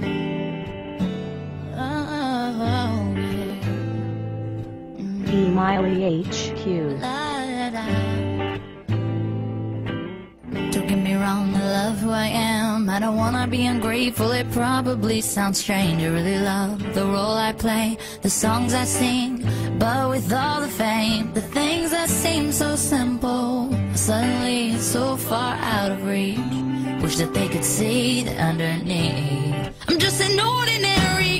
Oh. Miley HQ. La, da, da. Don't get me wrong, I love who I am. I don't wanna be ungrateful, it probably sounds strange. I really love the role I play, the songs I sing. But with all the fame, the things that seem so simple, suddenly so far out of reach. Wish that they could see the underneath. I'm just an ordinary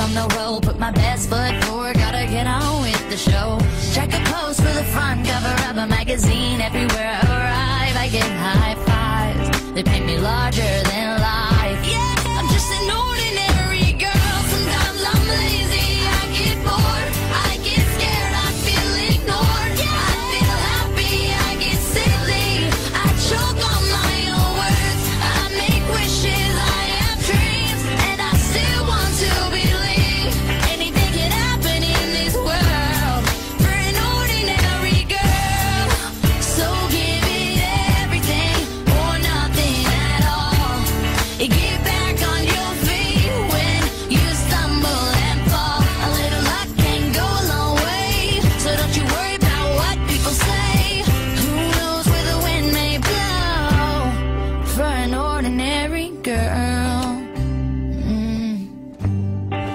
on the road. Put my best foot forward, gotta get on with the show. Check a post for the front cover of a magazine. Everywhere I arrive, I get high fives. They paint me larger. girl. Mm.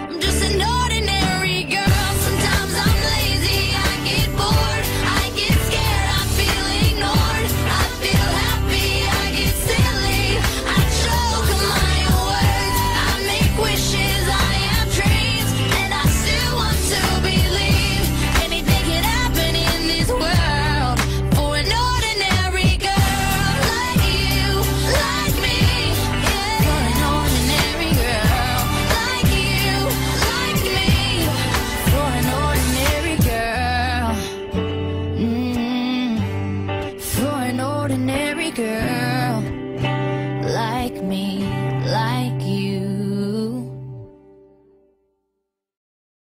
I'm just an ordinary girl. Sometimes I'm lazy, I get bored, I get scared, I feel ignored, I feel happy, I get silly, I choke words, I make wishes. girl.